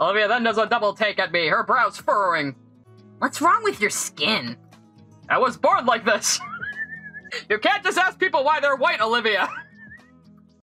Olivia then does a double take at me, her brows furrowing. What's wrong with your skin? I was born like this. you can't just ask people why they're white, Olivia.